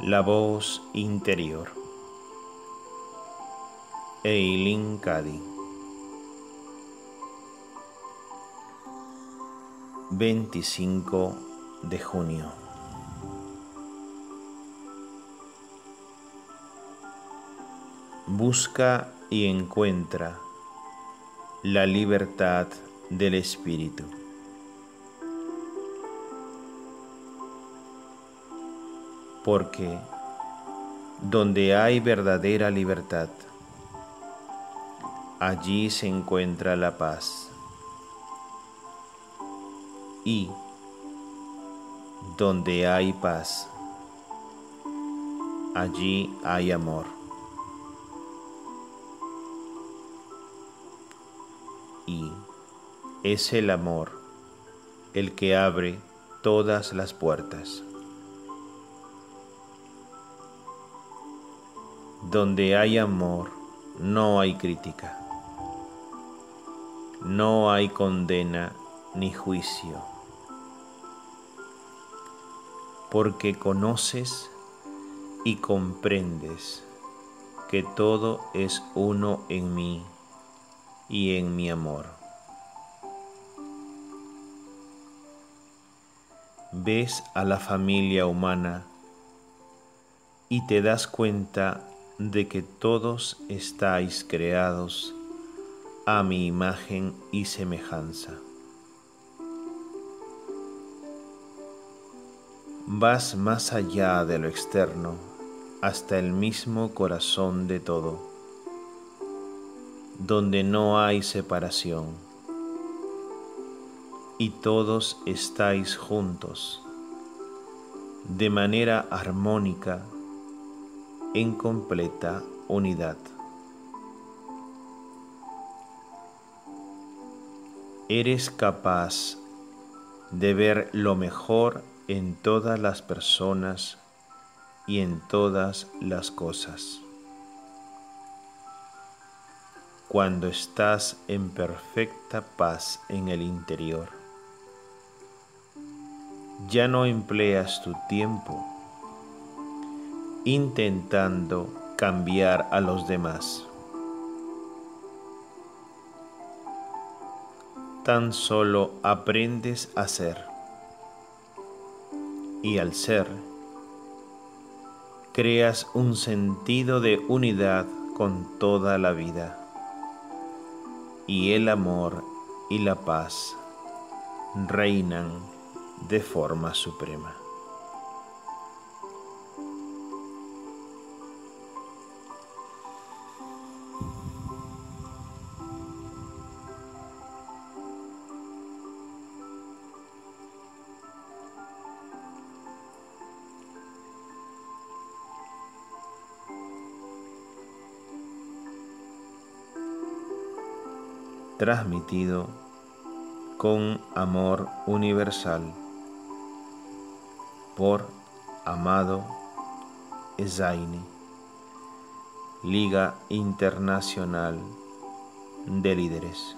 La voz interior. Eileen Cady. 25 de junio. Busca y encuentra la libertad del espíritu. Porque donde hay verdadera libertad, allí se encuentra la paz y donde hay paz, allí hay amor. Y es el amor el que abre todas las puertas. Donde hay amor, no hay crítica, no hay condena ni juicio porque conoces y comprendes que todo es uno en mí y en mi amor. Ves a la familia humana y te das cuenta de que todos estáis creados a mi imagen y semejanza. vas más allá de lo externo hasta el mismo corazón de todo, donde no hay separación y todos estáis juntos de manera armónica en completa unidad. Eres capaz de ver lo mejor en todas las personas y en todas las cosas. Cuando estás en perfecta paz en el interior, ya no empleas tu tiempo intentando cambiar a los demás. Tan solo aprendes a ser y al ser, creas un sentido de unidad con toda la vida y el amor y la paz reinan de forma suprema. Transmitido con amor universal por Amado Ezaini, Liga Internacional de Líderes.